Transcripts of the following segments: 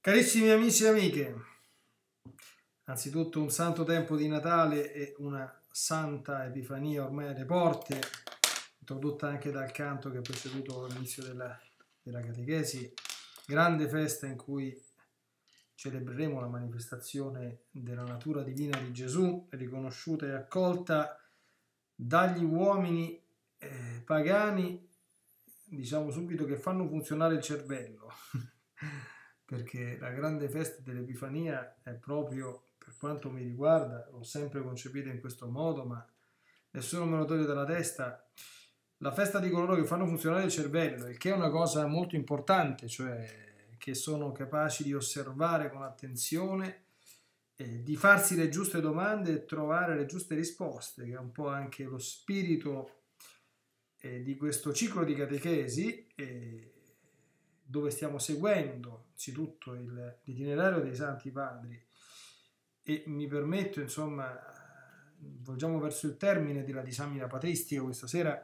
Carissimi amici e amiche, anzitutto un santo tempo di Natale e una santa Epifania ormai alle porte, introdotta anche dal canto che ha preceduto l'inizio della, della catechesi, grande festa in cui celebreremo la manifestazione della natura divina di Gesù, riconosciuta e accolta dagli uomini eh, pagani, diciamo subito, che fanno funzionare il cervello. perché la grande festa dell'Epifania è proprio, per quanto mi riguarda, l'ho sempre concepita in questo modo, ma nessuno me lo toglie dalla testa, la festa di coloro che fanno funzionare il cervello, il che è una cosa molto importante, cioè che sono capaci di osservare con attenzione, eh, di farsi le giuste domande e trovare le giuste risposte, che è un po' anche lo spirito eh, di questo ciclo di catechesi. Eh, dove stiamo seguendo anzitutto il, l'itinerario dei Santi Padri. E mi permetto, insomma, volgiamo verso il termine della disamina patristica, questa sera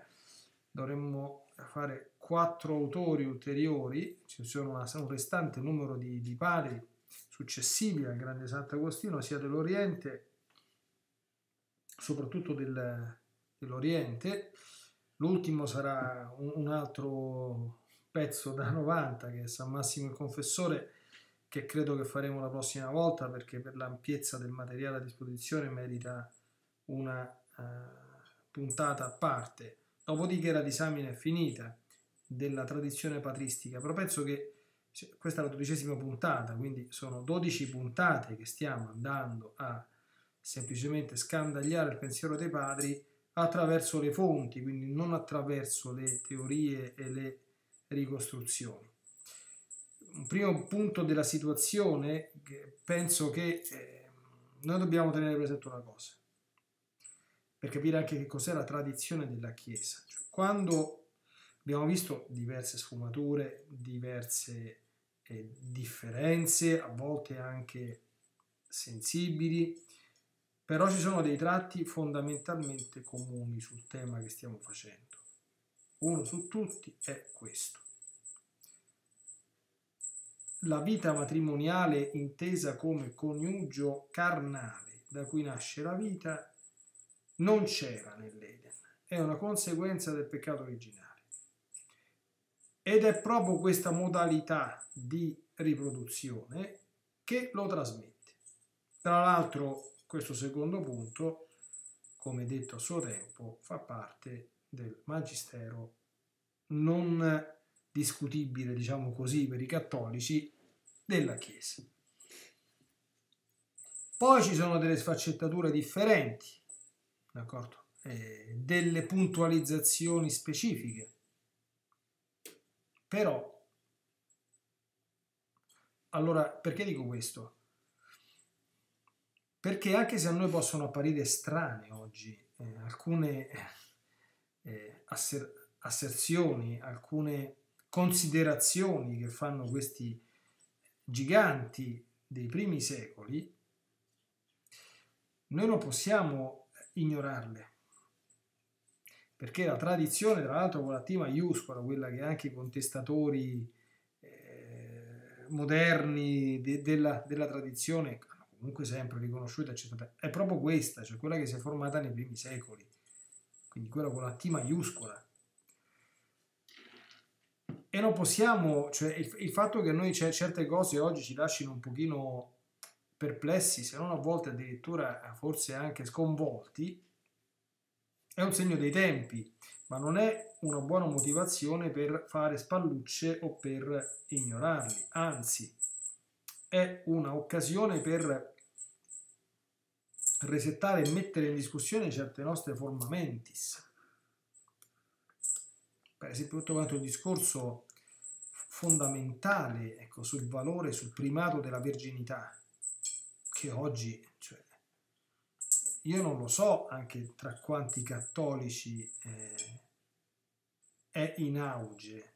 dovremmo fare quattro autori ulteriori, ci sono una, un restante numero di, di padri successivi al grande Sant'Agostino, sia dell'Oriente, soprattutto del, dell'Oriente. L'ultimo sarà un, un altro pezzo da 90 che è San Massimo il Confessore che credo che faremo la prossima volta perché per l'ampiezza del materiale a disposizione merita una uh, puntata a parte. Dopodiché la disamina è finita della tradizione patristica, però penso che questa è la dodicesima puntata, quindi sono 12 puntate che stiamo andando a semplicemente scandagliare il pensiero dei padri attraverso le fonti, quindi non attraverso le teorie e le ricostruzioni. Un primo punto della situazione, penso che eh, noi dobbiamo tenere presente una cosa, per capire anche che cos'è la tradizione della Chiesa. Cioè, quando abbiamo visto diverse sfumature, diverse eh, differenze, a volte anche sensibili, però ci sono dei tratti fondamentalmente comuni sul tema che stiamo facendo. Uno su tutti è questo la vita matrimoniale intesa come coniugio carnale da cui nasce la vita non c'era nell'Eden, è una conseguenza del peccato originale. Ed è proprio questa modalità di riproduzione che lo trasmette. Tra l'altro, questo secondo punto, come detto a suo tempo, fa parte del magistero non discutibile, diciamo così, per i cattolici della Chiesa. Poi ci sono delle sfaccettature differenti? Eh, delle puntualizzazioni specifiche. Però, allora, perché dico questo? Perché anche se a noi possono apparire strane oggi eh, alcune eh, asser- asserzioni, alcune considerazioni che fanno questi giganti dei primi secoli, noi non possiamo ignorarle, perché la tradizione, tra l'altro con la T maiuscola, quella che anche i contestatori eh, moderni de, della, della, tradizione hanno comunque sempre riconosciuta, eccetera, è proprio questa, cioè quella che si è formata nei primi secoli, quindi quella con la T maiuscola e non possiamo, cioè il, il fatto che noi certe cose oggi ci lasciano un pochino perplessi, se non a volte addirittura forse anche sconvolti, è un segno dei tempi, ma non è una buona motivazione per fare spallucce o per ignorarli, anzi è un'occasione per resettare e mettere in discussione certe nostre forma mentis per esempio tutto quanto il discorso fondamentale ecco, sul valore, sul primato della verginità, che oggi, cioè, io non lo so anche tra quanti cattolici eh, è in auge.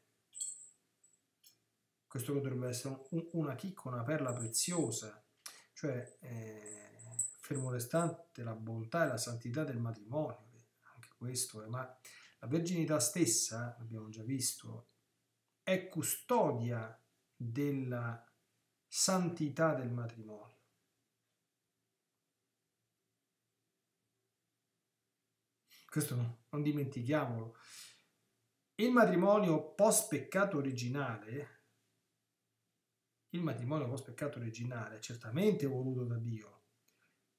Questo dovrebbe essere un, una chicca, una perla preziosa, cioè eh, fermo restante la bontà e la santità del matrimonio, anche questo, è, ma la verginità stessa, abbiamo già visto, è custodia della santità del matrimonio. Questo no, non dimentichiamolo. Il matrimonio post peccato originale, il matrimonio post peccato originale certamente voluto da Dio,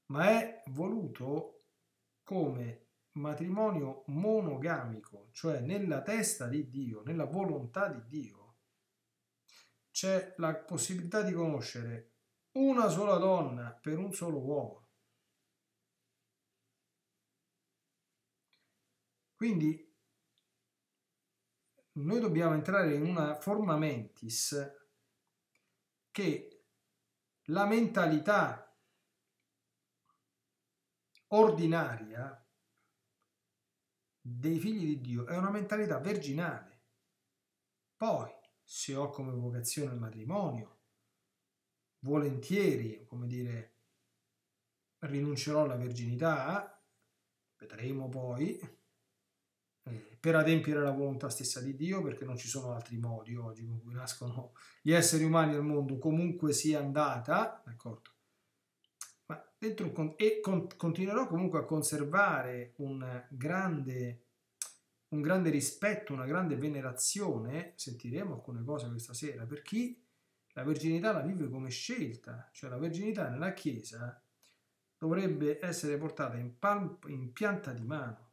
ma è voluto come matrimonio monogamico, cioè nella testa di Dio, nella volontà di Dio, c'è la possibilità di conoscere una sola donna per un solo uomo. Quindi noi dobbiamo entrare in una forma mentis che la mentalità ordinaria dei figli di Dio è una mentalità virginale. Poi, se ho come vocazione il matrimonio, volentieri, come dire, rinuncerò alla virginità, vedremo poi, eh, per adempiere la volontà stessa di Dio, perché non ci sono altri modi oggi con cui nascono gli esseri umani al mondo, comunque sia andata, d'accordo? Dentro e con, continuerò comunque a conservare un grande, un grande rispetto, una grande venerazione, sentiremo alcune cose questa sera, per chi la verginità la vive come scelta, cioè la verginità nella Chiesa dovrebbe essere portata in, palm, in pianta di mano.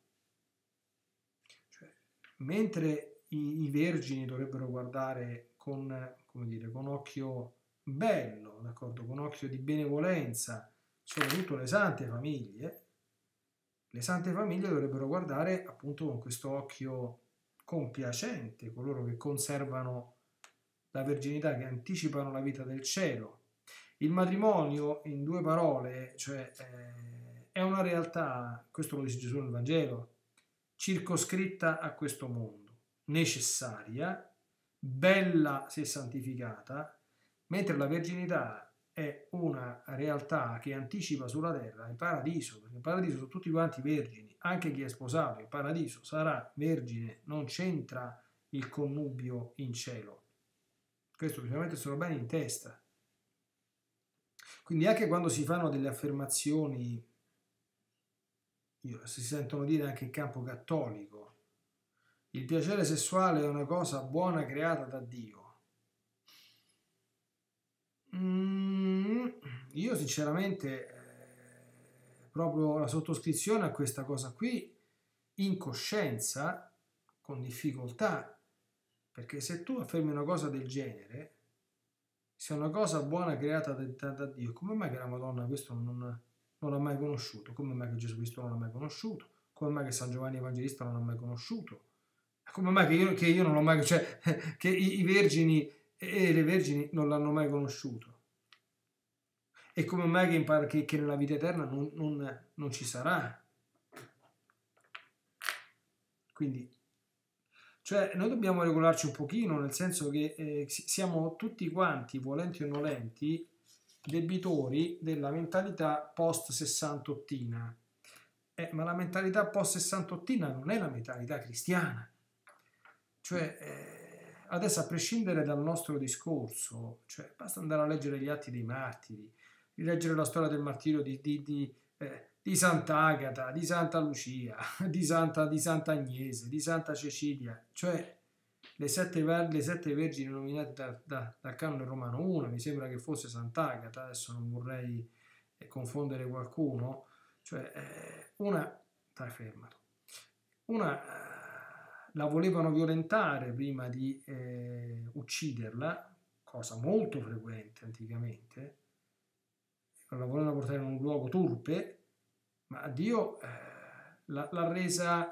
Mentre i, i vergini dovrebbero guardare con, dire, con occhio bello, con occhio di benevolenza, soprattutto le sante famiglie, le sante famiglie dovrebbero guardare appunto con questo occhio compiacente coloro che conservano la verginità, che anticipano la vita del cielo. Il matrimonio, in due parole, cioè, eh, è una realtà, questo lo dice Gesù nel Vangelo, circoscritta a questo mondo, necessaria, bella se santificata, mentre la verginità è una realtà che anticipa sulla terra il paradiso, perché il paradiso sono tutti quanti vergini, anche chi è sposato, il paradiso sarà vergine, non c'entra il connubio in cielo. Questo bisogna metterselo bene in testa. Quindi anche quando si fanno delle affermazioni si sentono dire anche in campo cattolico. Il piacere sessuale è una cosa buona creata da Dio. Mm, io sinceramente eh, proprio la sottoscrizione a questa cosa qui in coscienza, con difficoltà, perché se tu affermi una cosa del genere, se è una cosa buona creata da, da Dio, come mai che la Madonna questo non, non l'ha mai conosciuto, come mai che Gesù Cristo non l'ha mai conosciuto, come mai che San Giovanni Evangelista non l'ha mai conosciuto, come mai che io, che io non l'ho mai, cioè che i, i vergini e le vergini non l'hanno mai conosciuto. E come mai che, impara, che, che nella vita eterna non, non, non ci sarà. Quindi cioè, noi dobbiamo regolarci un pochino, nel senso che eh, siamo tutti quanti, volenti o nolenti, debitori della mentalità post sessantottina. Eh, ma la mentalità post sessantottina non è la mentalità cristiana. Cioè, eh, adesso a prescindere dal nostro discorso, cioè, basta andare a leggere gli atti dei martiri, rileggere la storia del martirio di, di, di, eh, di Sant'Agata, di Santa Lucia, di Santa, di Santa Agnese, di Santa Cecilia, cioè le sette, le sette vergini nominate da, da, dal canone romano, una mi sembra che fosse Sant'Agata, adesso non vorrei eh, confondere qualcuno, cioè eh, una, dai fermato, una eh, la volevano violentare prima di eh, ucciderla, cosa molto frequente anticamente, la volevano portare in un luogo turpe, ma Dio eh, l'ha resa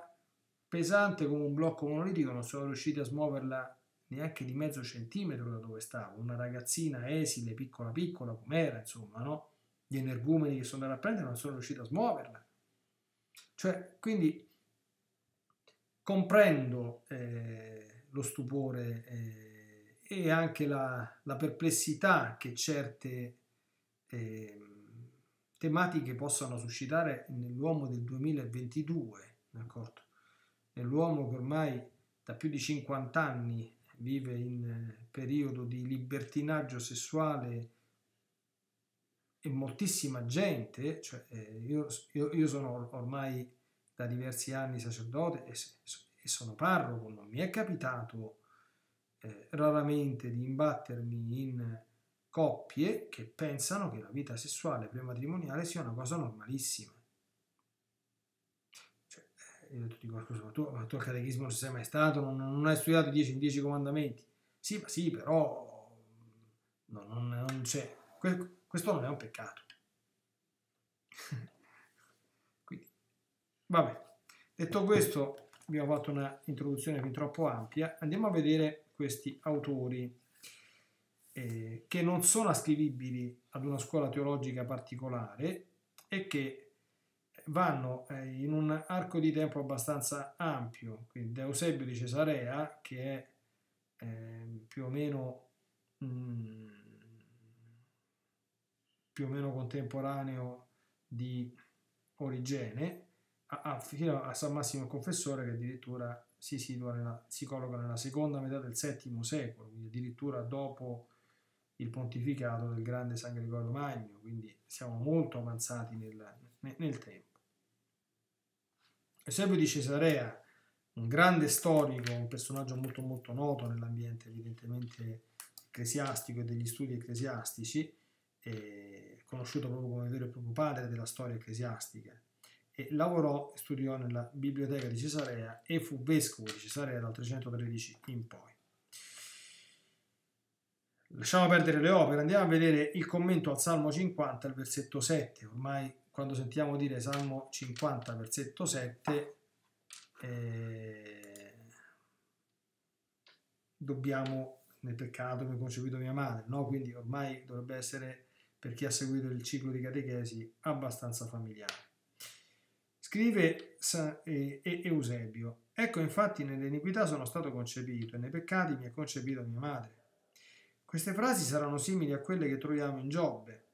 pesante come un blocco monolitico, non sono riusciti a smuoverla neanche di mezzo centimetro da dove stavo, una ragazzina esile, piccola piccola com'era, insomma, no? Gli energumeni che sono andati a prendere non sono riusciti a smuoverla. Cioè, quindi comprendo eh, lo stupore eh, e anche la, la, perplessità che certe eh, tematiche possano suscitare nell'uomo del 2022, d'accordo? nell'uomo che ormai da più di 50 anni vive in eh, periodo di libertinaggio sessuale e moltissima gente, cioè, eh, io, io, io, sono ormai da diversi anni sacerdote e, sono parroco, non mi è capitato eh, raramente di imbattermi in coppie che pensano che la vita sessuale prematrimoniale sia una cosa normalissima. Cioè, eh, io ti dico, scusa, ma tu, ma tu al catechismo non sei mai stato, non, non hai studiato i 10 10 comandamenti. Sì, ma sì, però no, non, non c'è. Questo non è un peccato. Vabbè, detto questo, abbiamo fatto una introduzione fin troppo ampia, andiamo a vedere questi autori eh, che non sono ascrivibili ad una scuola teologica particolare e che vanno eh, in un arco di tempo abbastanza ampio, quindi Eusebio di Cesarea, che è eh, più o meno mh, mm, più o meno contemporaneo di Origene, a, fino a San Massimo Confessore che addirittura si, situa nella, si colloca nella seconda metà del VII secolo, quindi addirittura dopo il pontificato del grande San Gregorio Magno, quindi siamo molto avanzati nel, nel tempo. Eusebio di Cesarea, un grande storico, un personaggio molto molto noto nell'ambiente evidentemente ecclesiastico e degli studi ecclesiastici, conosciuto proprio come vero e proprio padre della storia ecclesiastica, e lavorò e studiò nella biblioteca di Cesarea e fu vescovo di Cesarea dal 313 in poi. Lasciamo perdere le opere, andiamo a vedere il commento al Salmo 50, il versetto 7. Ormai quando sentiamo dire Salmo 50, versetto 7, eh, dobbiamo nel peccato mi ho concepito mia madre, no? Quindi ormai dovrebbe essere per chi ha seguito il ciclo di catechesi abbastanza familiare. Scrive Eusebio, ecco infatti nell'iniquità sono stato concepito e nei peccati mi ha concepito mia madre. Queste frasi saranno simili a quelle che troviamo in Giobbe.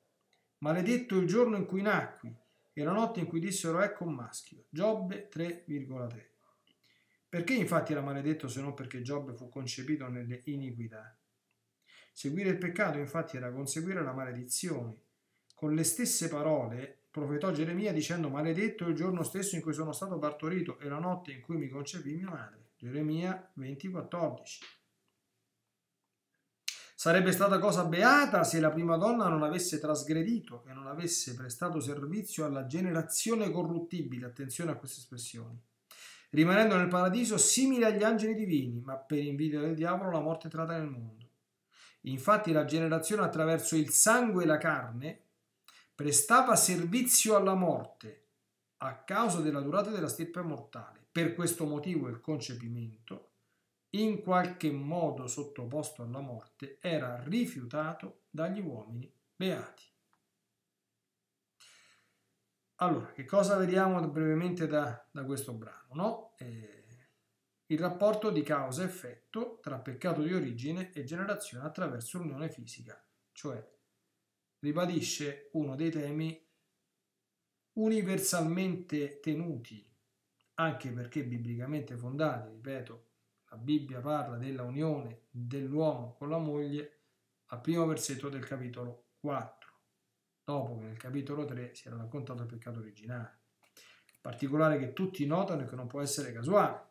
Maledetto il giorno in cui nacqui e la notte in cui dissero ecco un maschio. Giobbe 3,3. Perché infatti era maledetto se non perché Giobbe fu concepito nelle iniquità? Seguire il peccato infatti era conseguire la maledizione. Con le stesse parole profetò Geremia dicendo maledetto il giorno stesso in cui sono stato partorito e la notte in cui mi concepì mia madre. Geremia 20,14. Sarebbe stata cosa beata se la prima donna non avesse trasgredito e non avesse prestato servizio alla generazione corruttibile, attenzione a queste espressioni, rimanendo nel paradiso simile agli angeli divini, ma per invidia del diavolo la morte è trata nel mondo. Infatti la generazione attraverso il sangue e la carne prestava servizio alla morte a causa della durata della stirpe mortale. Per questo motivo il concepimento in qualche modo sottoposto alla morte, era rifiutato dagli uomini beati. Allora, che cosa vediamo brevemente da, da questo brano? No? Eh, il rapporto di causa-effetto tra peccato di origine e generazione attraverso l'unione fisica, cioè ribadisce uno dei temi universalmente tenuti, anche perché biblicamente fondati, ripeto, la Bibbia parla della unione dell'uomo con la moglie al primo versetto del capitolo 4, dopo che nel capitolo 3 si era raccontato il peccato originale. In particolare che tutti notano che non può essere casuale.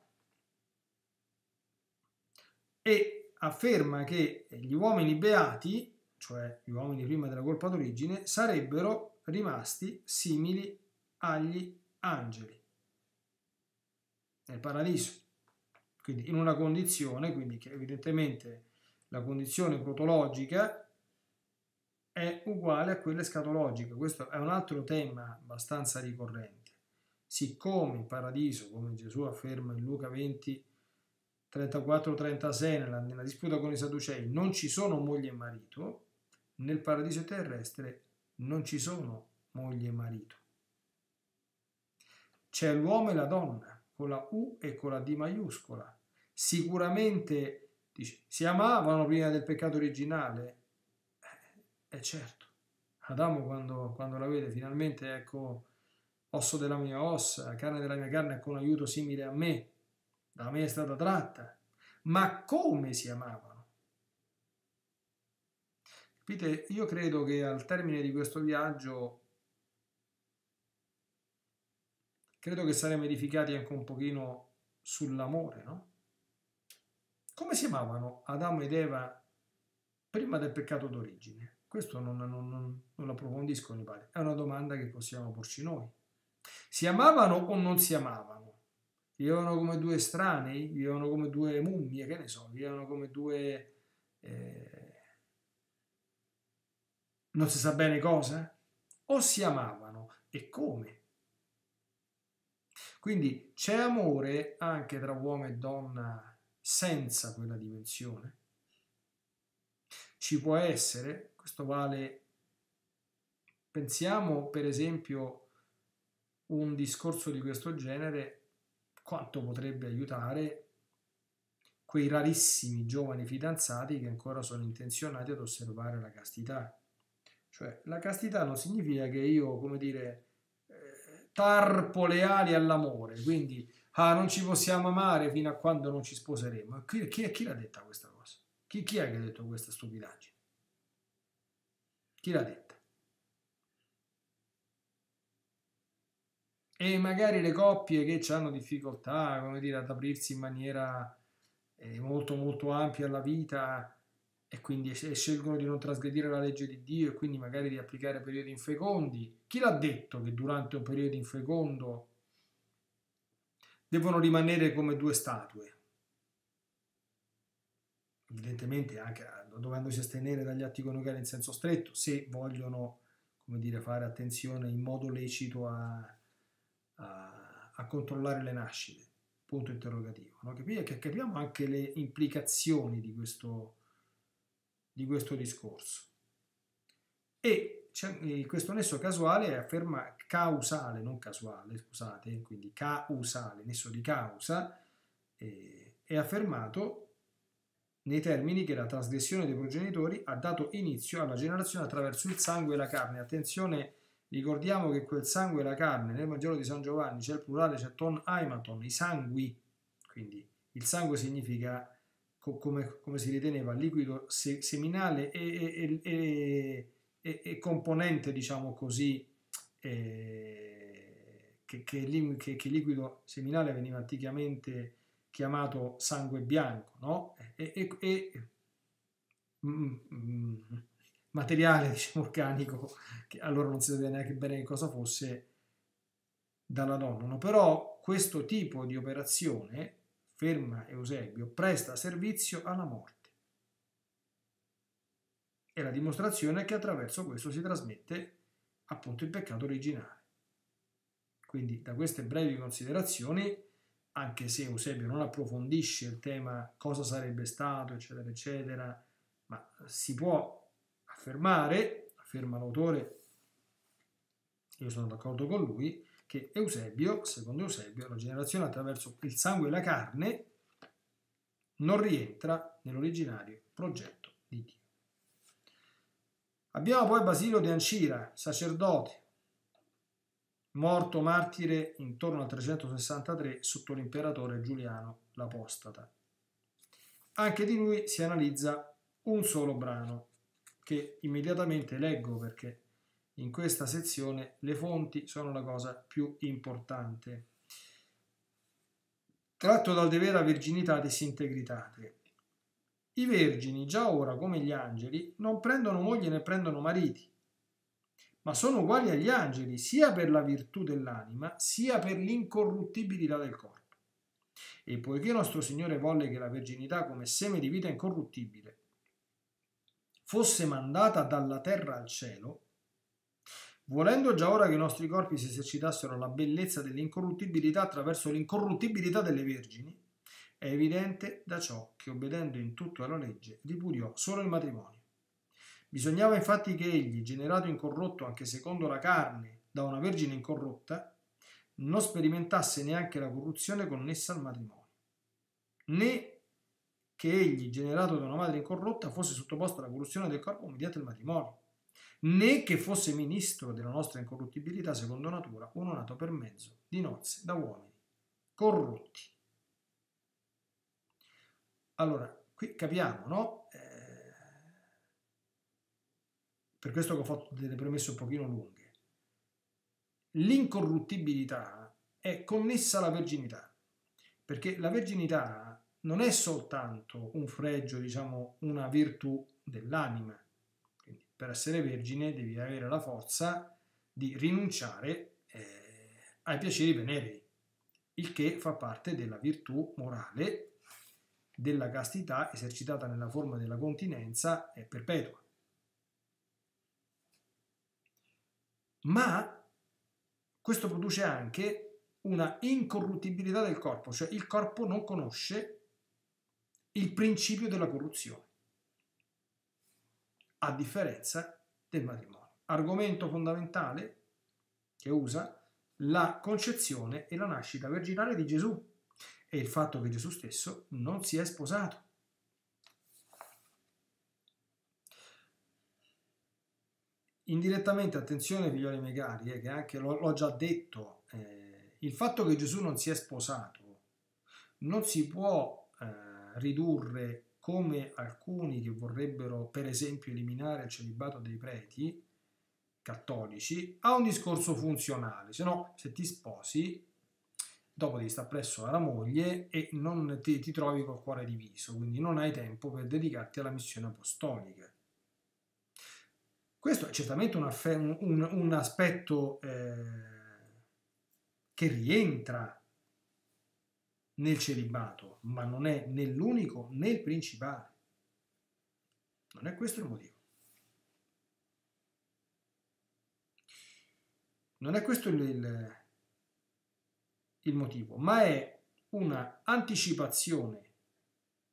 E afferma che gli uomini beati, cioè gli uomini prima della colpa d'origine, sarebbero rimasti simili agli angeli nel paradiso quindi in una condizione, quindi che evidentemente la condizione protologica è uguale a quella escatologica. Questo è un altro tema abbastanza ricorrente. Siccome in paradiso, come Gesù afferma in Luca 20, 34-36, nella, nella disputa con i Sadducei, non ci sono moglie e marito, nel paradiso terrestre non ci sono moglie e marito. C'è l'uomo e la donna con la U e con la D maiuscola. Sicuramente dice, si amavano prima del peccato originale? Eh, eh certo, Adamo quando, quando, la vede finalmente, ecco, osso della mia ossa, carne della mia carne, con aiuto simile a me, da me è stata tratta. Ma come si amavano? Capite? Io credo che al termine di questo viaggio credo che saremo edificati anche un pochino sull'amore, no? Come si amavano Adamo ed Eva prima del peccato d'origine? Questo non, non, non, non lo approfondisco, mi pare. È una domanda che possiamo porci noi. Si amavano o non si amavano? Vivevano come due estranei? Vivevano come due mummie? Che ne so? Vivevano come due... Eh, non si sa bene cosa? O si amavano? E come? Quindi c'è amore anche tra uomo e donna senza quella dimensione? Ci può essere, questo vale, pensiamo per esempio un discorso di questo genere, quanto potrebbe aiutare quei rarissimi giovani fidanzati che ancora sono intenzionati ad osservare la castità. Cioè, la castità non significa che io, come dire, eh, tarpo le ali all'amore, quindi ah, non ci possiamo amare fino a quando non ci sposeremo. Chi, chi, chi l'ha detta questa cosa? Chi, chi, è che ha detto questa stupidaggine? Chi l'ha detta? E magari le coppie che hanno difficoltà, come dire, ad aprirsi in maniera eh, molto molto ampia alla vita e quindi scelgono di non trasgredire la legge di Dio e quindi magari di applicare periodi infecondi. Chi l'ha detto che durante un periodo infecondo devono rimanere come due statue. Evidentemente anche dovendosi astenere dagli atti coniugali in senso stretto, se vogliono come dire, fare attenzione in modo lecito a, a, a controllare le nascite. Punto interrogativo. No? Capiamo anche le implicazioni di questo, di questo discorso. E questo nesso casuale è afferma, causale, non casuale, scusate, quindi causale, nesso di causa, eh, è affermato nei termini che la trasgressione dei progenitori ha dato inizio alla generazione attraverso il sangue e la carne. Attenzione, ricordiamo che quel sangue e la carne, nel Vangelo di San Giovanni c'è il plurale, c'è ton aimaton, i sangui, quindi il sangue significa come, come si riteneva liquido seminale e, e, e e, componente, diciamo così, eh, che, che, che, che, liquido seminale veniva anticamente chiamato sangue bianco, no? E mm, mm, materiale, diciamo, organico, che allora non si sapeva neanche bene che cosa fosse, dalla donna. No? Però questo tipo di operazione, ferma Eusebio, presta servizio alla morte. E la dimostrazione è che attraverso questo si trasmette appunto il peccato originale. Quindi da queste brevi considerazioni, anche se Eusebio non approfondisce il tema cosa sarebbe stato, eccetera, eccetera, ma si può affermare, afferma l'autore, io sono d'accordo con lui, che Eusebio, secondo Eusebio, la generazione attraverso il sangue e la carne non rientra nell'originario progetto di Dio. Abbiamo poi Basilio di Ancira, sacerdote, morto martire intorno al 363 sotto l'imperatore Giuliano l'Apostata. Anche di lui si analizza un solo brano che immediatamente leggo perché in questa sezione le fonti sono la cosa più importante. Tratto dal De vera virginitate integritate. I vergini, già ora come gli angeli, non prendono moglie né prendono mariti, ma sono uguali agli angeli sia per la virtù dell'anima, sia per l'incorruttibilità del corpo. E poiché nostro Signore volle che la verginità come seme di vita incorruttibile fosse mandata dalla terra al cielo, volendo già ora che i nostri corpi si esercitassero la bellezza dell'incorruttibilità attraverso l'incorruttibilità delle vergini, è evidente da ciò che, obbedendo in tutto alla legge, ripudiò solo il matrimonio. Bisognava infatti che egli, generato incorrotto anche secondo la carne da una vergine incorrotta, non sperimentasse neanche la corruzione connessa al matrimonio, né che egli, generato da una madre incorrotta, fosse sottoposto alla corruzione del corpo mediante il matrimonio, né che fosse ministro della nostra incorruttibilità secondo natura, uno nato per mezzo di nozze da uomini corrotti. Allora, qui capiamo, no? Eh, per questo che ho fatto delle premesse un pochino lunghe, l'incorruttibilità è connessa alla verginità, perché la verginità non è soltanto un fregio, diciamo, una virtù dell'anima. Per essere vergine devi avere la forza di rinunciare eh, ai piaceri veneri, il che fa parte della virtù morale della castità esercitata nella forma della continenza e perpetua. Ma questo produce anche una incorruttibilità del corpo, cioè il corpo non conosce il principio della corruzione, a differenza del matrimonio. Argomento fondamentale che usa la concezione e la nascita virginale di Gesù e il fatto che Gesù stesso non si è sposato. Indirettamente, attenzione figlioli miei cari, eh, che anche l'ho già detto, eh, il fatto che Gesù non si è sposato non si può eh, ridurre come alcuni che vorrebbero per esempio eliminare il celibato dei preti cattolici a un discorso funzionale, se no se ti sposi dopo devi stare presso alla moglie e non ti, ti trovi col cuore diviso, quindi non hai tempo per dedicarti alla missione apostolica. Questo è certamente un, un, un aspetto eh, che rientra nel celibato, ma non è né l'unico né il principale. Non è questo il motivo. Non è questo il, il motivo, ma è una anticipazione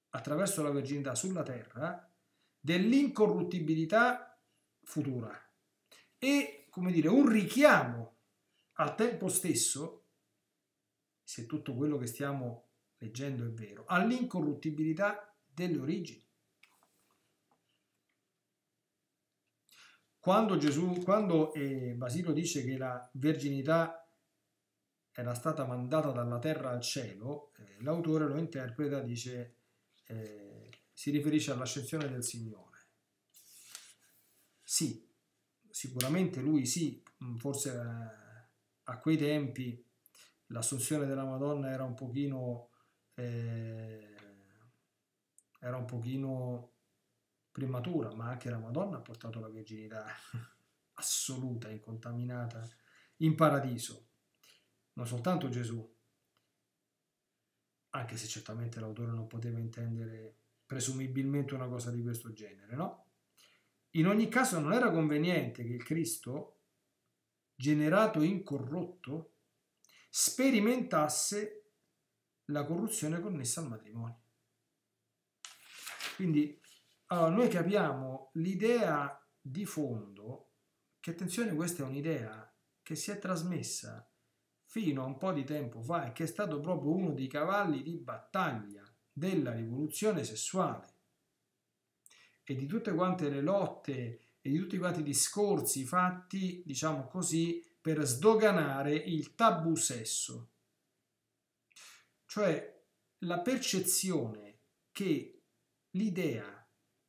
attraverso la verginità sulla terra dell'incorruttibilità futura e, come dire, un richiamo al tempo stesso, se tutto quello che stiamo leggendo è vero, all'incorruttibilità delle origini. Quando, Gesù, quando eh, Basilio dice che la verginità era stata mandata dalla terra al cielo, eh, l'autore lo interpreta, dice, eh, si riferisce all'ascensione del Signore. Sì, sicuramente lui sì, forse eh, a quei tempi l'assunzione della Madonna era un pochino, eh, era un pochino prematura, ma anche la Madonna ha portato la virginità assoluta, incontaminata in paradiso non soltanto Gesù, anche se certamente l'autore non poteva intendere presumibilmente una cosa di questo genere, no? In ogni caso non era conveniente che il Cristo, generato incorrotto, sperimentasse la corruzione connessa al matrimonio. Quindi allora, noi capiamo l'idea di fondo, che attenzione questa è un'idea che si è trasmessa fino a un po' di tempo fa e che è stato proprio uno dei cavalli di battaglia della rivoluzione sessuale e di tutte quante le lotte e di tutti quanti i discorsi fatti, diciamo così, per sdoganare il tabù sesso. Cioè la percezione che l'idea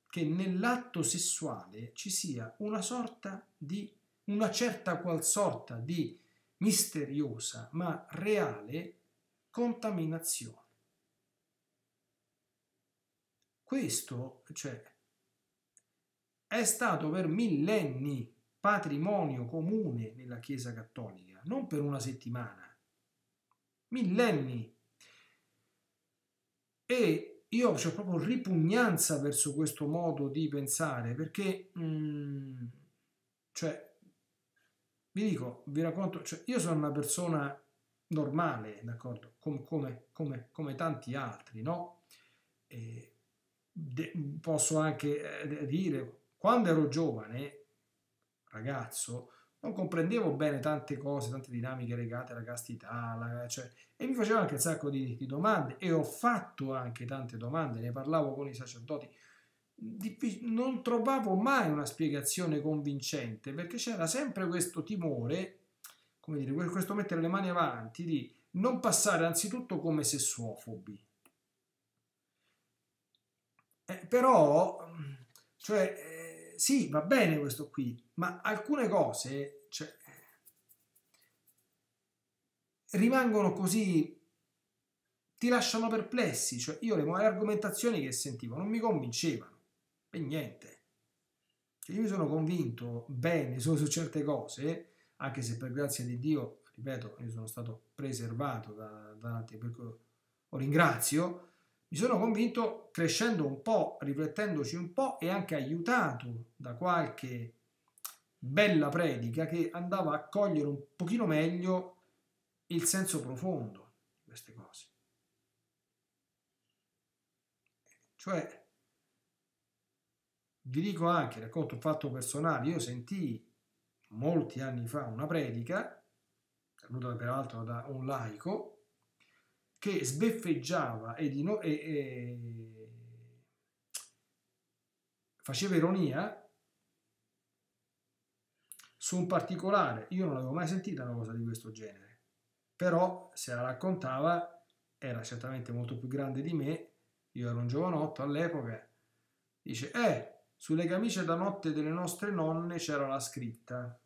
che nell'atto sessuale ci sia una sorta di, una certa qual sorta di misteriosa ma reale contaminazione. Questo, cioè, è stato per millenni patrimonio comune nella Chiesa Cattolica, non per una settimana, millenni. E io ho proprio ripugnanza verso questo modo di pensare perché, mm, cioè, vi dico, vi racconto, cioè io sono una persona normale, d'accordo, come, come, come, come tanti altri, no? Posso anche eh, dire, quando ero giovane, ragazzo, non comprendevo bene tante cose, tante dinamiche legate alla castità, alla, cioè, e mi facevo anche un sacco di, di domande e ho fatto anche tante domande, ne parlavo con i sacerdoti non trovavo mai una spiegazione convincente perché c'era sempre questo timore, come dire, questo mettere le mani avanti di non passare anzitutto come sessuofobi. Eh, però, cioè, sì, va bene questo qui, ma alcune cose cioè, rimangono così, ti lasciano perplessi. Cioè, io le, le argomentazioni che sentivo non mi convincevano, per niente. Cioè, io mi sono convinto bene solo su certe cose, anche se per grazia di Dio, ripeto, io sono stato preservato da, da per cui lo ringrazio, mi sono convinto crescendo un po', riflettendoci un po' e anche aiutato da qualche bella predica che andava a cogliere un pochino meglio il senso profondo di queste cose. Cioè, vi dico anche, racconto un fatto personale, io sentii molti anni fa una predica, tenuta peraltro da un laico, che sbeffeggiava e, no, e, e faceva ironia su un particolare. Io non avevo mai sentito una cosa di questo genere, però se la raccontava era certamente molto più grande di me, io ero un giovanotto all'epoca, dice, eh, sulle camicie da notte delle nostre nonne c'era la scritta,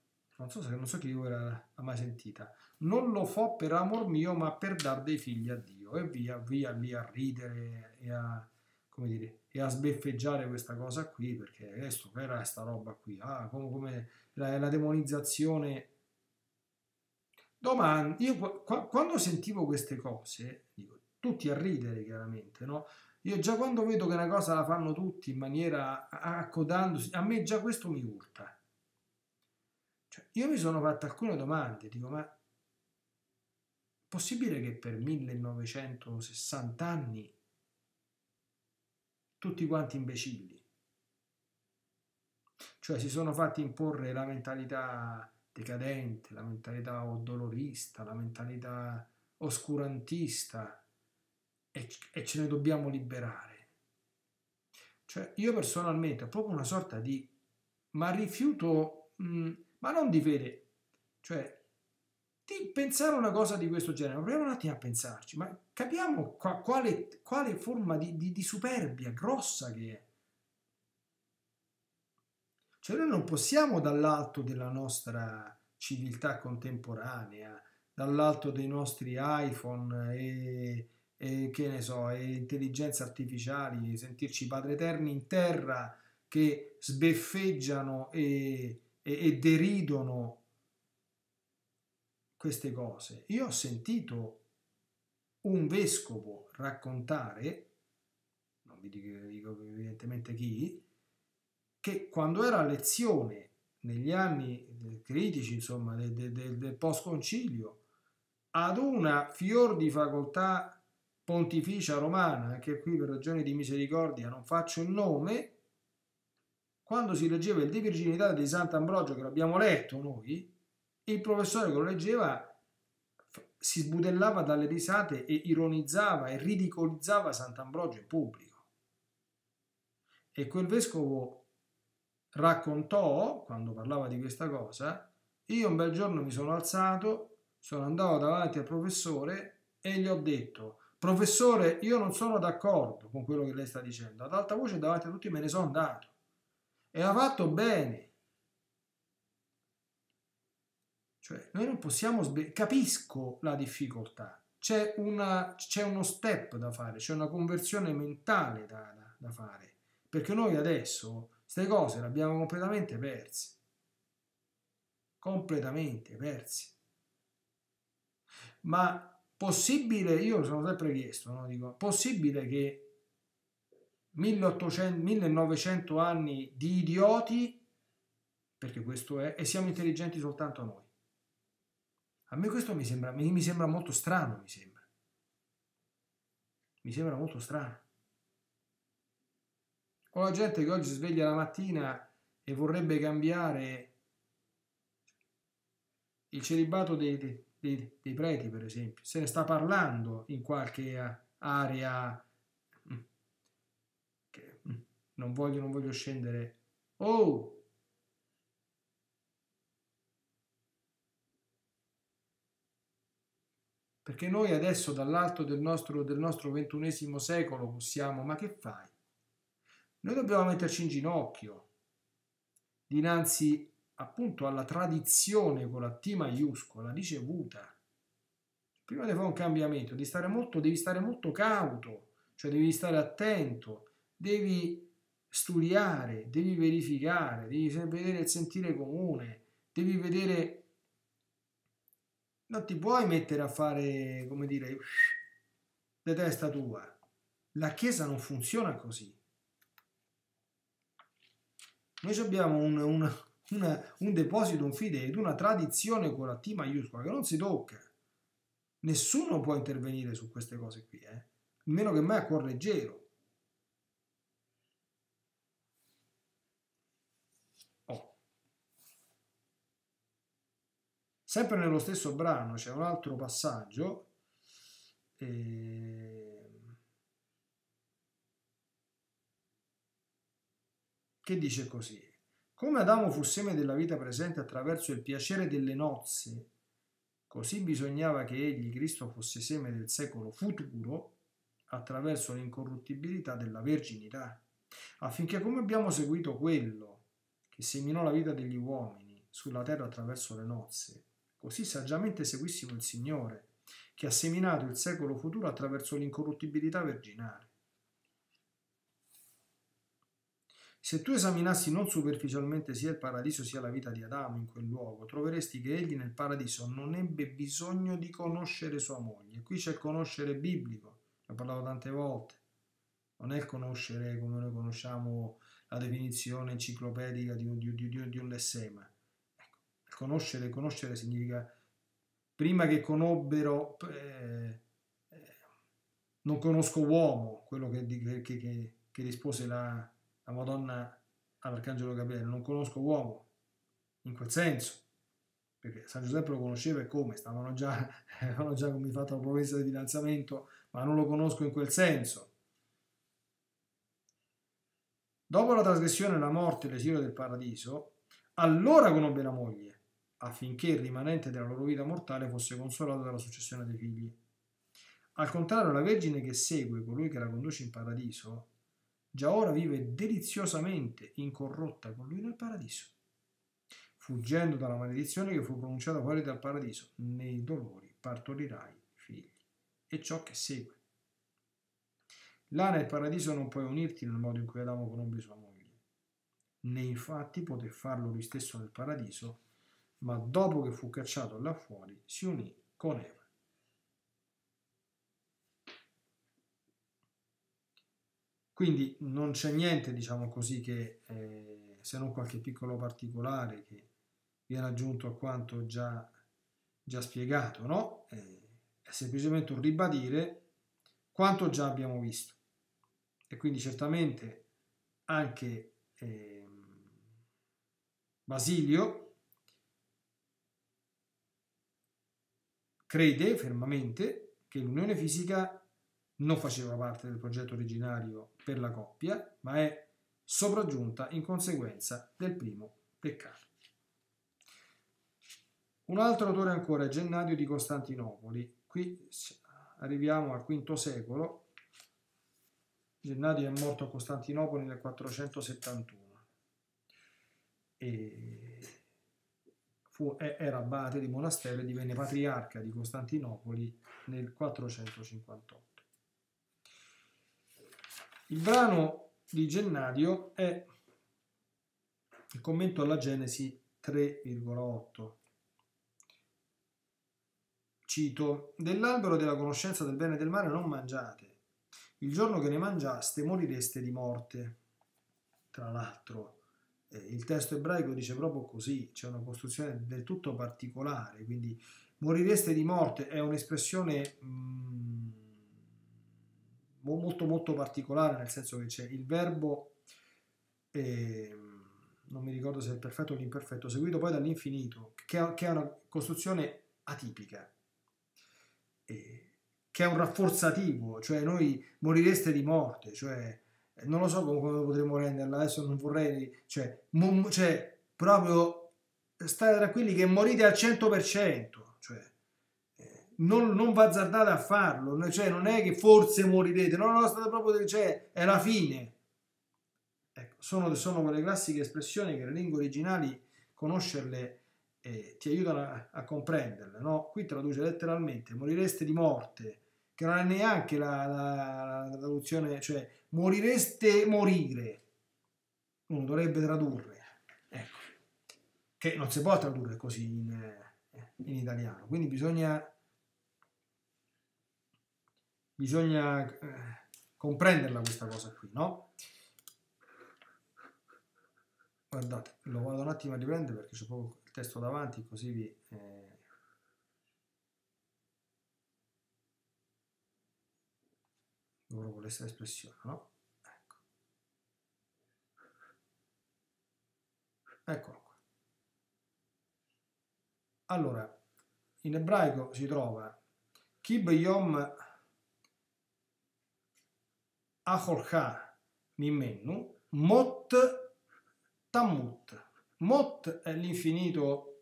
non so, se, non so chi l'ha mai sentita, non lo fo per amor mio, ma per dar dei figli a Dio. E via, via lì a ridere e a, come dire, e a sbeffeggiare questa cosa qui, perché questo era questa roba qui, ah, come, come la, la, demonizzazione. Domani, io quando sentivo queste cose, dico, tutti a ridere chiaramente, no? Io già quando vedo che una cosa la fanno tutti in maniera accodandosi, a me già questo mi urta. Cioè, io mi sono fatto alcune domande, dico, ma possibile che per 1960 anni tutti quanti imbecilli, cioè si sono fatti imporre la mentalità decadente, la mentalità dolorista, la mentalità oscurantista e, e ce ne dobbiamo liberare. Cioè io personalmente ho proprio una sorta di ma rifiuto, mh, ma non di fede, cioè di pensare una cosa di questo genere, proviamo un attimo a pensarci, ma capiamo qua, quale, quale, forma di, di, di superbia grossa che è. Cioè noi non possiamo dall'alto della nostra civiltà contemporanea, dall'alto dei nostri iPhone e, e che ne so, e intelligenze artificiali, sentirci padre eterni in terra che sbeffeggiano e, e, e deridono queste cose. Io ho sentito un vescovo raccontare, non vi dico evidentemente chi, che quando era a lezione negli anni critici, insomma, del, del, del post-concilio, ad una fior di facoltà pontificia romana, che qui per ragioni di misericordia non faccio il nome, quando si leggeva il De Virginità di Sant'Ambrogio, che l'abbiamo letto noi, il professore che lo leggeva si sbudellava dalle risate e ironizzava e ridicolizzava Sant'Ambrogio in pubblico. E quel vescovo raccontò, quando parlava di questa cosa, io un bel giorno mi sono alzato, sono andato davanti al professore e gli ho detto, professore, io non sono d'accordo con quello che lei sta dicendo, ad alta voce davanti a tutti me ne sono andato. E ha fatto bene, Cioè, noi non possiamo sbe- capisco la difficoltà, c'è, uno step da fare, c'è una conversione mentale da, da, da fare, perché noi adesso queste cose le abbiamo completamente perse, completamente perse. Ma possibile, io sono sempre chiesto, no? Dico, possibile che 1800, 1900 anni di idioti, perché questo è, e siamo intelligenti soltanto noi? A me questo mi sembra, mi, mi sembra molto strano, mi sembra. Mi sembra molto strano. O la gente che oggi si sveglia la mattina e vorrebbe cambiare il celibato dei, dei, dei, preti, per esempio. Se ne sta parlando in qualche area non voglio, non voglio scendere. Oh, Perché noi adesso dall'alto del nostro, del nostro ventunesimo secolo possiamo, ma che fai? Noi dobbiamo metterci in ginocchio. dinanzi appunto alla tradizione con la T maiuscola ricevuta. Prima di fare un cambiamento devi stare molto, devi stare molto cauto, cioè devi stare attento, devi studiare, devi verificare, devi vedere il sentire comune, devi vedere... Non ti puoi mettere a fare, come dire, di testa tua. La Chiesa non funziona così. Noi abbiamo un, un, una, un deposito, un fidei, una tradizione con la T maiuscola che non si tocca. Nessuno può intervenire su queste cose qui, eh? meno che mai a cuor leggero. Sempre nello stesso brano c'è un altro passaggio eh, che dice così. Come Adamo fu seme della vita presente attraverso il piacere delle nozze, così bisognava che egli, Cristo, fosse seme del secolo futuro attraverso l'incorruttibilità della verginità, affinché come abbiamo seguito quello che seminò la vita degli uomini sulla terra attraverso le nozze, così saggiamente seguissimo il Signore, che ha seminato il secolo futuro attraverso l'incorruttibilità virginale. Se tu esaminassi non superficialmente sia il paradiso sia la vita di Adamo in quel luogo, troveresti che egli nel paradiso non ebbe bisogno di conoscere sua moglie. Qui c'è il conoscere biblico, ne ho parlato tante volte. Non è il conoscere come noi conosciamo la definizione enciclopedica di un, di, di, di un lessema. Conoscere, conoscere significa prima che conobbero, eh, eh, non conosco uomo, quello che, che, che, che rispose la, la Madonna all'Arcangelo Gabriele, non conosco uomo, in quel senso, perché San Giuseppe lo conosceva e come, stavano già, avevano già come fatto la promessa di fidanzamento, ma non lo conosco in quel senso. Dopo la trasgressione, la morte e l'esilio del paradiso, allora conobbe la moglie, affinché il rimanente della loro vita mortale fosse consolato dalla successione dei figli. Al contrario, la Vergine che segue colui che la conduce in paradiso già ora vive deliziosamente incorrotta con lui nel paradiso, fuggendo dalla maledizione che fu pronunciata fuori dal paradiso, nei dolori partorirai figli. E ciò che segue. Là nel paradiso non puoi unirti nel modo in cui Adamo conobbe sua moglie, né infatti poté farlo lui stesso nel paradiso, ma dopo che fu cacciato là fuori si unì con Eva. Quindi non c'è niente, diciamo così, che eh, se non qualche piccolo particolare che viene aggiunto a quanto già, già spiegato, no? Eh, è semplicemente un ribadire quanto già abbiamo visto. E quindi certamente anche eh, Basilio crede fermamente che l'unione fisica non faceva parte del progetto originario per la coppia, ma è sopraggiunta in conseguenza del primo peccato. Un altro autore ancora è Gennadio di Costantinopoli. Qui arriviamo al V secolo. Gennadio è morto a Costantinopoli nel 471 e fu, era abate di monastero e divenne patriarca di Costantinopoli nel 458. Il brano di Gennadio è il commento alla Genesi 3,8. Cito, dell'albero della conoscenza del bene e del male non mangiate. Il giorno che ne mangiaste morireste di morte. Tra l'altro, il testo ebraico dice proprio così, c'è una costruzione del tutto particolare, quindi morireste di morte è un'espressione... Mh, molto molto particolare, nel senso che c'è il verbo, eh, non mi ricordo se è il perfetto o l'imperfetto, seguito poi dall'infinito, che, che è una costruzione atipica, eh, che è un rafforzativo, cioè noi morireste di morte, cioè non lo so come, potremmo renderla, adesso non vorrei, cioè, mo, cioè proprio state tranquilli che morite al 100%, cioè non, non azzardate a farlo, cioè non è che forse morirete, no, no, state proprio, cioè, è la fine. Ecco, sono, sono quelle classiche espressioni che le lingue originali, conoscerle eh, ti aiutano a, a comprenderle. No? Qui traduce letteralmente, morireste di morte, che non è neanche la, la, la traduzione, cioè morireste morire, uno dovrebbe tradurre, ecco, che non si può tradurre così in, eh, in italiano, quindi bisogna, bisogna eh, comprenderla questa cosa qui, no? Guardate, lo vado un attimo a riprendere perché c'è proprio il testo davanti, così vi... Eh, proprio questa espressione, no? Ecco. Eccolo qua. Allora, in ebraico si trova Kib Yom Acholcha Mimenu Mot Tammut. Mot è l'infinito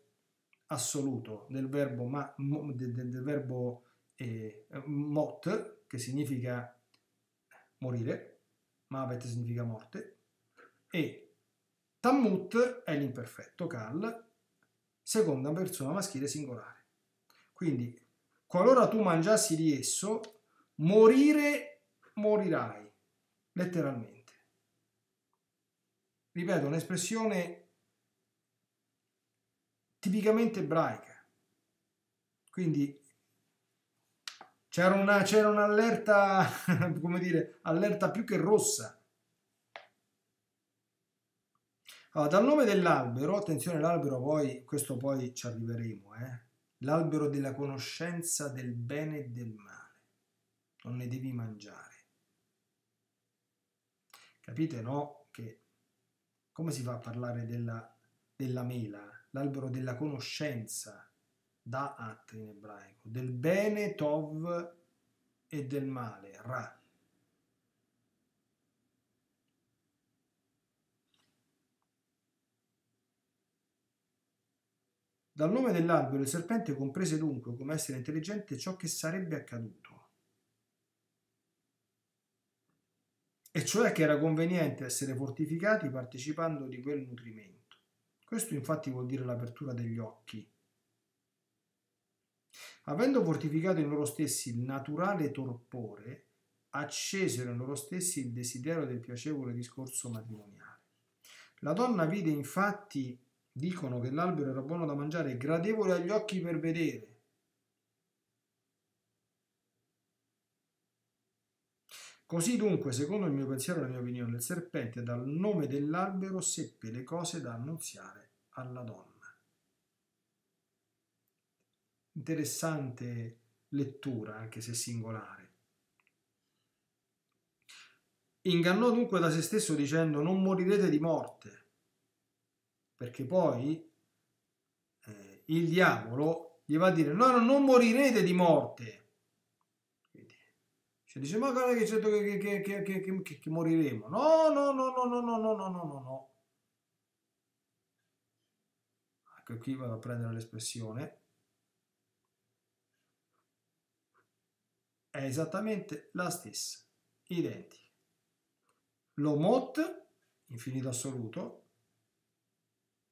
assoluto del verbo, ma, del, del verbo eh, mot, che significa morire, Mavet significa morte, e Tammut è l'imperfetto, Kal, seconda persona maschile singolare. Quindi, qualora tu mangiassi di esso, morire morirai, letteralmente. Ripeto, un'espressione tipicamente ebraica. Quindi c'era, una, c'era un'allerta, come dire, allerta più che rossa. Allora, dal nome dell'albero, attenzione l'albero poi, questo poi ci arriveremo, eh? l'albero della conoscenza del bene e del male. Non ne devi mangiare. Capite, no? Che come si fa a parlare della, della mela? L'albero della conoscenza da'at in ebraico, del bene tov e del male, ra. Dal nome dell'albero il serpente comprese dunque come essere intelligente ciò che sarebbe accaduto. E cioè che era conveniente essere fortificati partecipando di quel nutrimento. Questo infatti vuol dire l'apertura degli occhi, Avendo fortificato in loro stessi il naturale torpore, accesero in loro stessi il desiderio del piacevole discorso matrimoniale. La donna vide infatti, dicono che l'albero era buono da mangiare, gradevole agli occhi per vedere. Così dunque, secondo il mio pensiero e la mia opinione, il serpente dal nome dell'albero seppe le cose da annunziare alla donna interessante lettura, anche se singolare. Ingannò dunque da se stesso dicendo non morirete di morte, perché poi eh, il diavolo gli va a dire no, no, non morirete di morte. Quindi, cioè dice ma guarda che, certo che, che, che, che, moriremo. No, no, no, no, no, no, no, no, no, no. Ecco qui vado a prendere l'espressione. È esattamente la stessa, identica. Lo mot, infinito assoluto,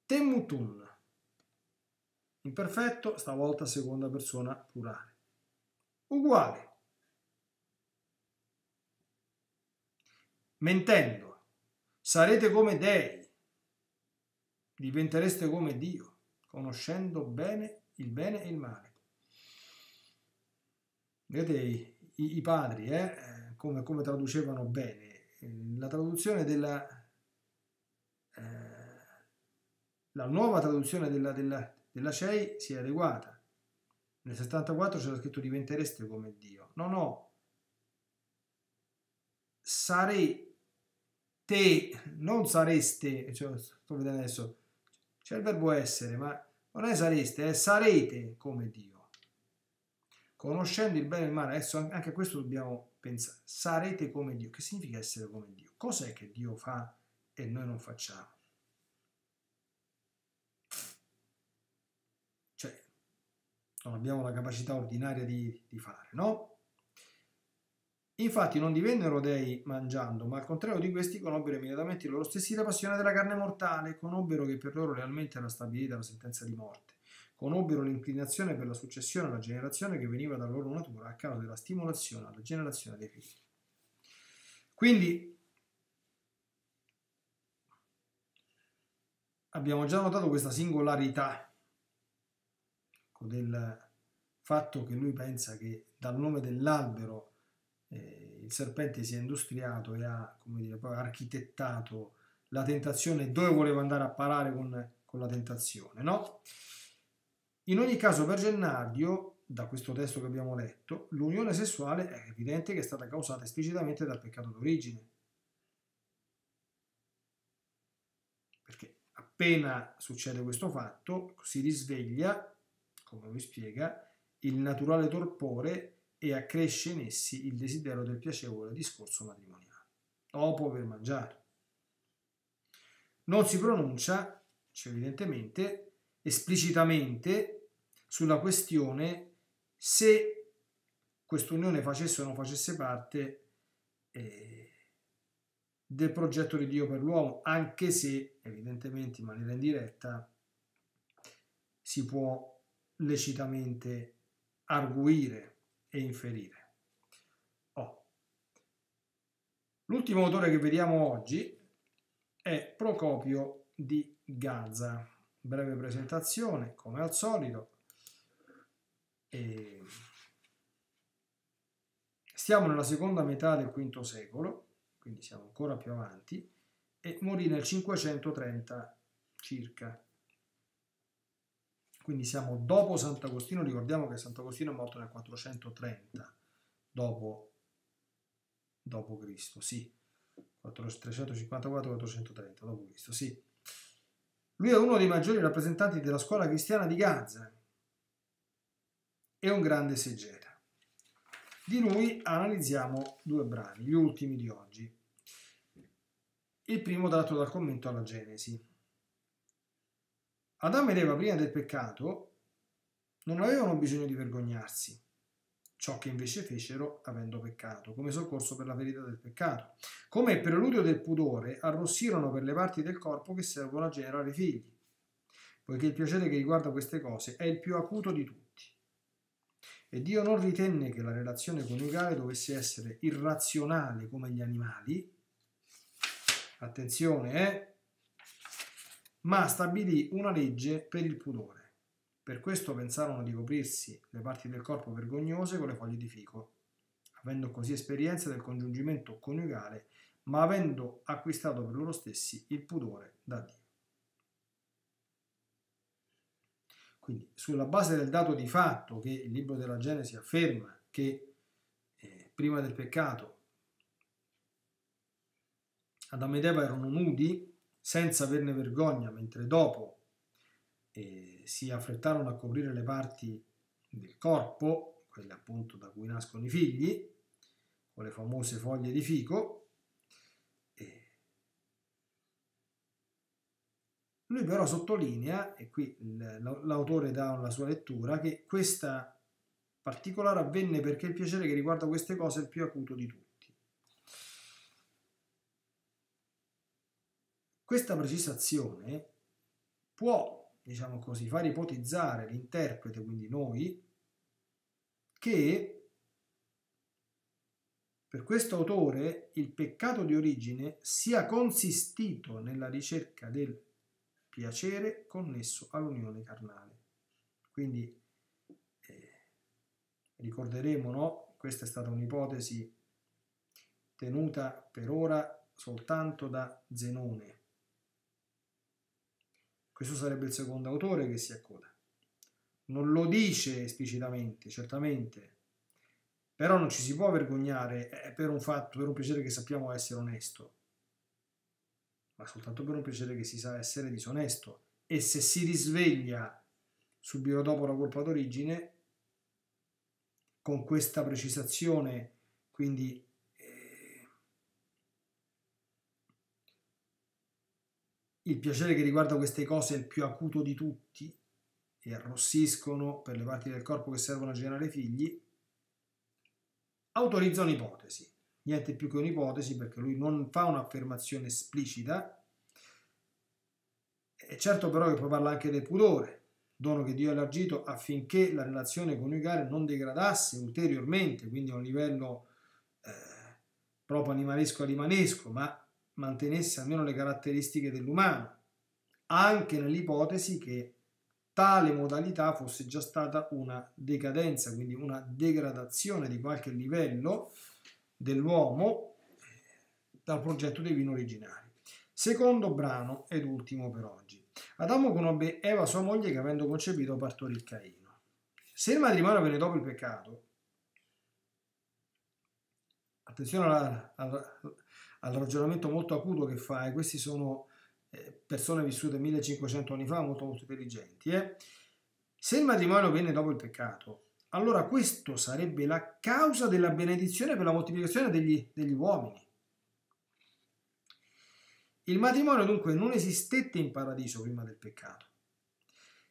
temutun, imperfetto, stavolta seconda persona plurale, uguale. Mentendo, sarete come dei, diventereste come Dio, conoscendo bene il bene e il male. Vedete i, i padri, eh, come, come, traducevano bene. La traduzione della... Eh, la nuova traduzione della, della, della CEI si è adeguata. Nel 74 c'era scritto diventereste come Dio. No, no. Sarete, non sareste, cioè, sto vedendo adesso, c'è il verbo essere, ma non è sareste, è sarete come Dio conoscendo il bene e il male, adesso anche a questo dobbiamo pensare, sarete come Dio. Che significa essere come Dio? Cos'è che Dio fa e noi non facciamo? Cioè, non abbiamo la capacità ordinaria di, di fare, no? Infatti non divennero dei mangiando, ma al contrario di questi conobbero immediatamente loro stessi la passione della carne mortale, conobbero che per loro realmente era stabilita la sentenza di morte, conobbero l'inclinazione per la successione alla generazione che veniva dalla loro natura a causa della stimolazione alla generazione dei figli. Quindi abbiamo già notato questa singolarità del fatto che lui pensa che dal nome dell'albero eh, il serpente si è industriato e ha dire, architettato la tentazione dove voleva andare a parare con, con la tentazione. No? In ogni caso, per Gennardio, da questo testo che abbiamo letto, l'unione sessuale è evidente che è stata causata esplicitamente dal peccato d'origine. Perché appena succede questo fatto, si risveglia, come lui spiega, il naturale torpore e accresce in essi il desiderio del piacevole discorso matrimoniale, dopo aver mangiato. Non si pronuncia, cioè evidentemente, esplicitamente sulla questione se quest'unione facesse o non facesse parte eh, del progetto di Dio per l'uomo, anche se evidentemente in maniera indiretta si può lecitamente arguire e inferire. Oh. L'ultimo autore che vediamo oggi è Procopio di Gaza. Breve presentazione, come al solito. E stiamo nella seconda metà del V secolo, quindi siamo ancora più avanti, e morì nel 530 circa. Quindi siamo dopo Sant'Agostino, ricordiamo che Sant'Agostino è morto nel 430 dopo, dopo Cristo, sì, 354-430 dopo Cristo, sì. Lui è uno dei maggiori rappresentanti della scuola cristiana di Gaza e un grande esegeta. Di lui analizziamo due brani, gli ultimi di oggi. Il primo dato dal commento alla Genesi. Adamo ed Eva prima del peccato non avevano bisogno di vergognarsi, ciò che invece fecero avendo peccato, come soccorso per la verità del peccato. Come preludio del pudore, arrossirono per le parti del corpo che servono a generare figli, poiché il piacere che riguarda queste cose è il più acuto di tutti. E Dio non ritenne che la relazione coniugale dovesse essere irrazionale come gli animali. Attenzione, eh? ma stabilì una legge per il pudore. Per questo pensarono di coprirsi le parti del corpo vergognose con le foglie di fico, avendo così esperienza del congiungimento coniugale, ma avendo acquistato per loro stessi il pudore da Dio. Quindi, sulla base del dato di fatto che il libro della Genesi afferma che eh, prima del peccato Adamo ed Eva erano nudi, senza averne vergogna, mentre dopo eh, si affrettarono a coprire le parti del corpo, quelle appunto da cui nascono i figli, con le famose foglie di fico. Lui però sottolinea, e qui l'autore dà la sua lettura, che questa particolare avvenne perché il piacere che riguarda queste cose è il più acuto di tutti. Questa precisazione può, diciamo così, far ipotizzare l'interprete, quindi noi, che per questo autore il peccato di origine sia consistito nella ricerca del piacere connesso all'unione carnale. Quindi eh, ricorderemo, no? Questa è stata un'ipotesi tenuta per ora soltanto da Zenone questo sarebbe il secondo autore che si accoda. Non lo dice esplicitamente, certamente, però non ci si può vergognare per un fatto, per un piacere che sappiamo essere onesto, ma soltanto per un piacere che si sa essere disonesto. E se si risveglia subito dopo la colpa d'origine, con questa precisazione, quindi Il piacere che riguarda queste cose è il più acuto di tutti e arrossiscono per le parti del corpo che servono a generare figli. autorizza un'ipotesi, niente più che un'ipotesi perché lui non fa un'affermazione esplicita, è certo però che poi parla anche del pudore, dono che Dio ha elargito affinché la relazione coniugale non degradasse ulteriormente, quindi a un livello eh, proprio animalesco animalesco, ma mantenesse almeno le caratteristiche dell'umano, anche nell'ipotesi che tale modalità fosse già stata una decadenza, quindi una degradazione di qualche livello dell'uomo eh, dal progetto divino originario. Secondo brano ed ultimo per oggi. Adamo conobbe Eva, sua moglie, che avendo concepito partorì Caino. Se il matrimonio venne dopo il peccato, attenzione alla, al, al, ragionamento molto acuto che fa, e questi sono eh, persone vissute 1500 anni fa, molto molto intelligenti. Eh? Se il matrimonio venne dopo il peccato, allora questo sarebbe la causa della benedizione per la moltiplicazione degli, degli uomini. Il matrimonio dunque non esistette in paradiso prima del peccato.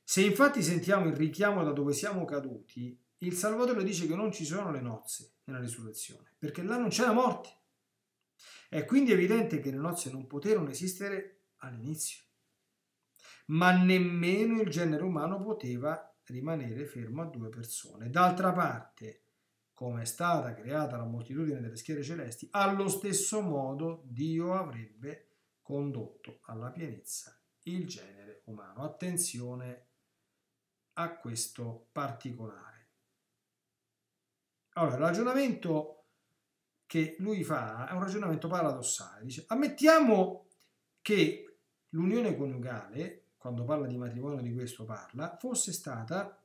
Se infatti sentiamo il richiamo da dove siamo caduti, il Salvatore dice che non ci sono le nozze nella risurrezione, perché là non c'è la morte. È quindi evidente che le nozze non poterono esistere all'inizio, ma nemmeno il genere umano poteva rimanere fermo a due persone. D'altra parte, come è stata creata la moltitudine delle schiere celesti, allo stesso modo Dio avrebbe condotto alla pienezza il genere umano. Attenzione a questo particolare. Allora, il ragionamento che lui fa è un ragionamento paradossale. Dice, ammettiamo che l'unione coniugale, quando parla di matrimonio di questo parla, fosse stata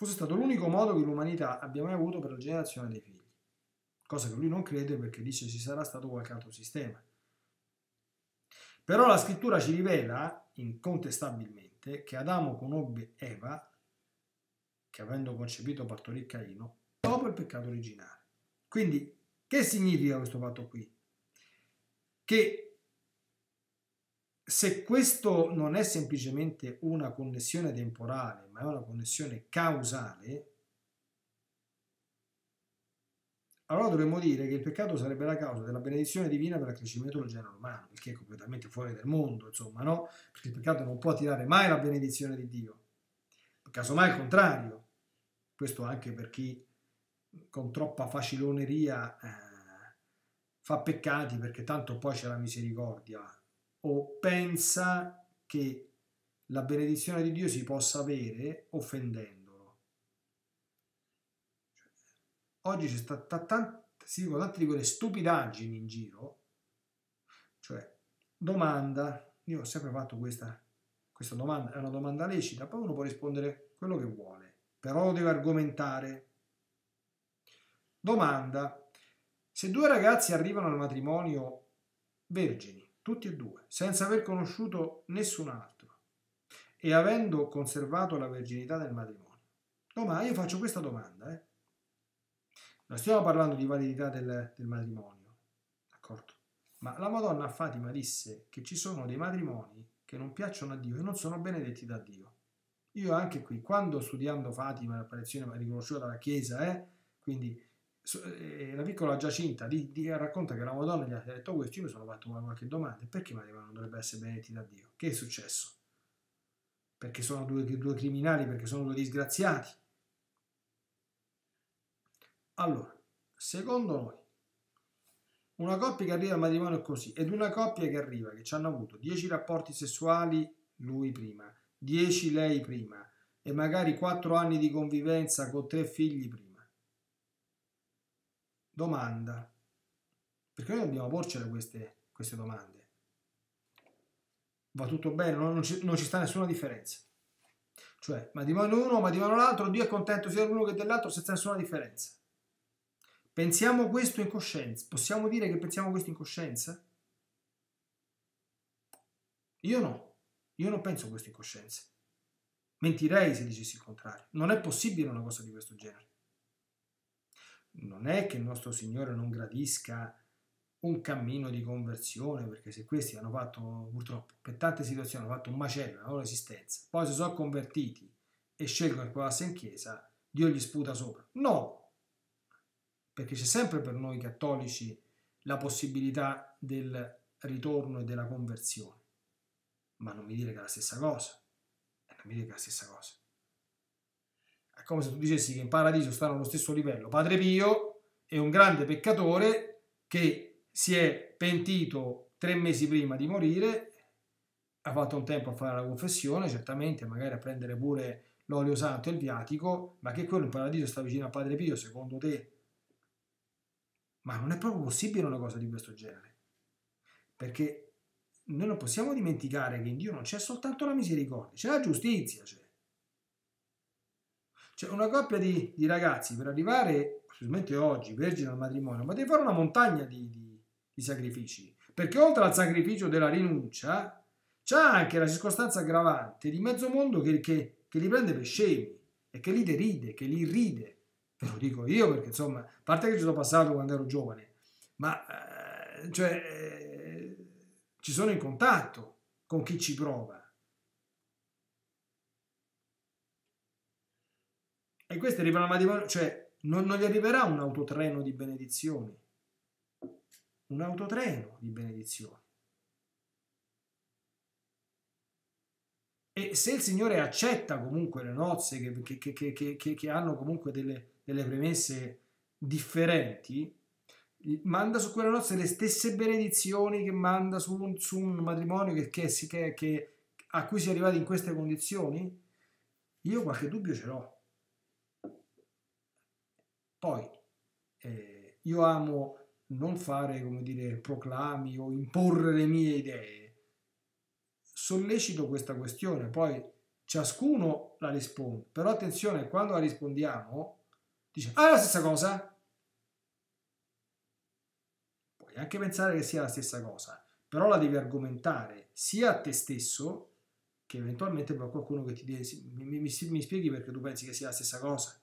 fosse stato l'unico modo che l'umanità abbia mai avuto per la generazione dei figli. Cosa che lui non crede perché dice ci sarà stato qualche altro sistema. Però la scrittura ci rivela incontestabilmente che Adamo conobbe Eva, che avendo concepito partorì Caino, dopo il peccato originale. Quindi, che significa questo fatto qui? Che se questo non è semplicemente una connessione temporale, ma è una connessione causale, allora dovremmo dire che il peccato sarebbe la causa della benedizione divina per l'accrescimento del genere umano, il che è completamente fuori del mondo, insomma, no? Perché il peccato non può tirare mai la benedizione di Dio. Casomai il contrario. Questo anche per chi con troppa faciloneria eh, fa peccati perché tanto poi c'è la misericordia o pensa che la benedizione di Dio si possa avere offendendo oggi c'è stata tanta, si dicono tante di quelle stupidaggini in giro, cioè domanda, io ho sempre fatto questa, questa domanda, è una domanda lecita, poi uno può rispondere quello che vuole, però deve argomentare. Domanda, se due ragazzi arrivano al matrimonio vergini, tutti e due, senza aver conosciuto nessun altro e avendo conservato la verginità del matrimonio, domani io faccio questa domanda, eh? Non stiamo parlando di validità del, del matrimonio, d'accordo? Ma la Madonna a Fatima disse che ci sono dei matrimoni che non piacciono a Dio e non sono benedetti da Dio. Io anche qui, quando studiando Fatima, l'apparizione riconosciuta dalla Chiesa, eh, quindi la piccola Giacinta di, di, racconta che la Madonna gli ha detto questo, io mi sono fatto qualche domanda, perché matrimoni non dovrebbero essere benedetti da Dio? Che è successo? Perché sono due, due criminali, perché sono due disgraziati? Allora, secondo noi, una coppia che arriva al matrimonio così, ed una coppia che arriva, che ci hanno avuto 10 rapporti sessuali lui prima, 10 lei prima, e magari 4 anni di convivenza con tre figli prima. Domanda, perché noi dobbiamo porcele queste, queste domande. Va tutto bene, non, non, ci, non ci sta nessuna differenza. Cioè, matrimonio uno, matrimonio l'altro, Dio è contento sia dell'uno che dell'altro senza nessuna differenza. Pensiamo questo in coscienza? Possiamo dire che pensiamo questo in coscienza? Io no, io non penso questo in coscienza. Mentirei se dicessi il contrario. Non è possibile una cosa di questo genere. Non è che il nostro Signore non gradisca un cammino di conversione, perché se questi hanno fatto, purtroppo, per tante situazioni, hanno fatto un macello nella loro esistenza, poi si sono convertiti e scelgono di provarsi in chiesa, Dio gli sputa sopra. No, perché c'è sempre per noi cattolici la possibilità del ritorno e della conversione. Ma non mi dire che è la stessa cosa. Non mi dire che è la stessa cosa. È come se tu dicessi che in paradiso stanno allo stesso livello Padre Pio e un grande peccatore che si è pentito tre mesi prima di morire, ha fatto un tempo a fare la confessione, certamente, magari a prendere pure l'olio santo e il viatico, ma che quello in paradiso sta vicino a Padre Pio, secondo te? Ma non è proprio possibile una cosa di questo genere. Perché noi non possiamo dimenticare che in Dio non c'è soltanto la misericordia, c'è la giustizia. C'è, c'è una coppia di, di, ragazzi per arrivare, specialmente oggi, vergine al matrimonio, ma deve fare una montagna di, di, di sacrifici. Perché oltre al sacrificio della rinuncia, c'è anche la circostanza aggravante di mezzo mondo che, che, che li prende per scemi e che li deride, che li ride Ve lo dico io perché insomma, a parte che ci sono passato quando ero giovane, ma eh, cioè, eh, ci sono in contatto con chi ci prova. E questi arrivano a matrimonio, cioè non, non gli arriverà un autotreno di benedizioni, un autotreno di benedizioni. E se il Signore accetta comunque le nozze che, che, che, che hanno comunque delle, delle premesse differenti, manda su quella nozze le stesse benedizioni che manda su un, su un matrimonio a cui si è arrivati in queste condizioni? Io qualche dubbio ce l'ho. Poi, eh, io amo non fare, come dire, proclami o imporre le mie idee. Sollecito questa questione, poi ciascuno la risponde. Però attenzione, quando la rispondiamo, dice, ah, è la stessa cosa? Puoi anche pensare che sia la stessa cosa, però la devi argomentare sia a te stesso che eventualmente per qualcuno che ti dice, mi, mi, mi, spieghi perché tu pensi che sia la stessa cosa.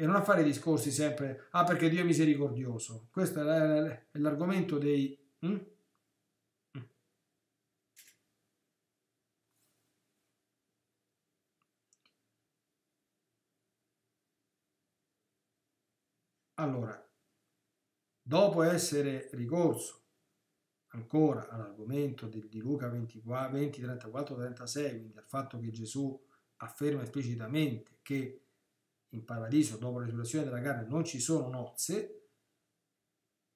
E non a fare discorsi sempre, ah perché Dio è misericordioso. Questo è l'argomento dei... Hm? Allora, dopo essere ricorso ancora all'argomento di, Luca 24, 20, 34, 36, quindi al fatto che Gesù afferma esplicitamente che in paradiso dopo risurrezione della carne non ci sono nozze,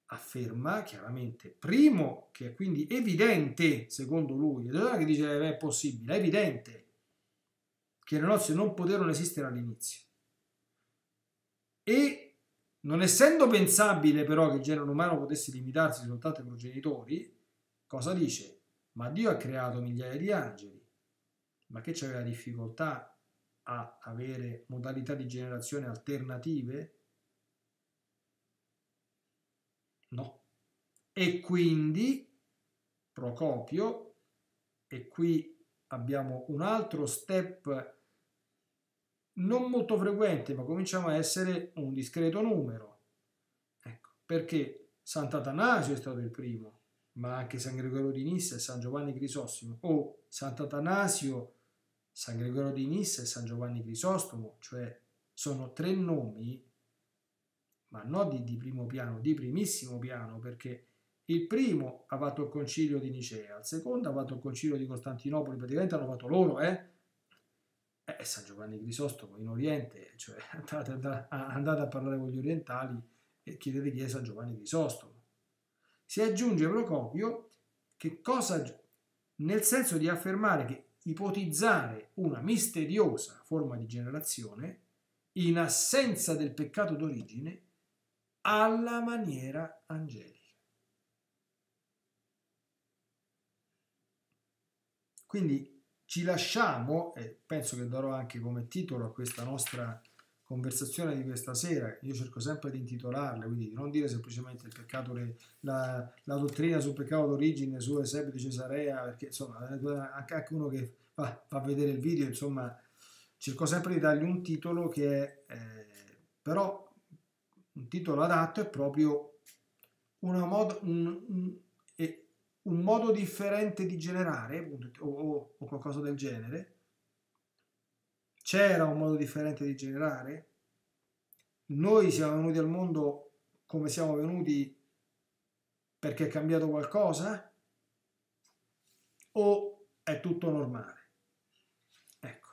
afferma chiaramente, primo, che è quindi evidente, secondo lui, non è che dice eh, è possibile, è evidente che le nozze non poterono esistere all'inizio. E non essendo pensabile però che il genere umano potesse limitarsi soltanto ai progenitori, cosa dice? Ma Dio ha creato migliaia di angeli, ma che c'aveva difficoltà a avere modalità di generazione alternative? No. E quindi Procopio, e qui abbiamo un altro step non molto frequente, ma cominciamo a essere un discreto numero. Ecco, perché Sant'Atanasio è stato il primo, ma anche San Gregorio di Nissa e San Giovanni Crisostomo, o Sant'Atanasio, San Gregorio di Nissa e San Giovanni Crisostomo, cioè sono tre nomi, ma non di, di primo piano, di primissimo piano, perché il primo ha fatto il concilio di Nicea, il secondo ha fatto il concilio di Costantinopoli, praticamente hanno fatto loro, eh? eh, San Giovanni Crisostomo in Oriente, cioè andate, andate, andate a parlare con gli orientali e chiedete chi è San Giovanni Crisostomo. Si aggiunge Procopio che cosa, nel senso di affermare che ipotizzare una misteriosa forma di generazione in assenza del peccato d'origine alla maniera angelica. Quindi ci lasciamo, e penso che darò anche come titolo a questa nostra conversazione di questa sera, io cerco sempre di intitolarla, quindi di non dire semplicemente il peccato, la, la dottrina sul peccato d'origine, su Eusebio di Cesarea, perché insomma anche uno che va, va, a vedere il video, insomma cerco sempre di dargli un titolo che è, eh, però un titolo adatto è proprio modo, un, un, un modo differente di generare o, o, o qualcosa del genere? C'era un modo differente di generare? noi siamo venuti al mondo come siamo venuti perché è cambiato qualcosa? O è tutto normale? Ecco.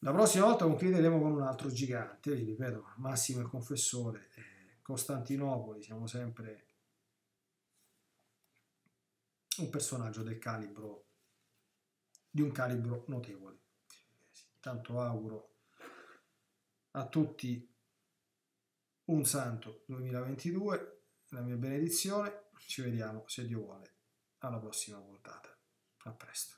La prossima volta concluderemo con un altro gigante, vi ripeto, Massimo il Confessore, eh, Costantinopoli, siamo sempre un personaggio del calibro, di un calibro notevole. Tanto auguro a tutti un santo 2022, la mia benedizione, ci vediamo se Dio vuole alla prossima puntata. A presto.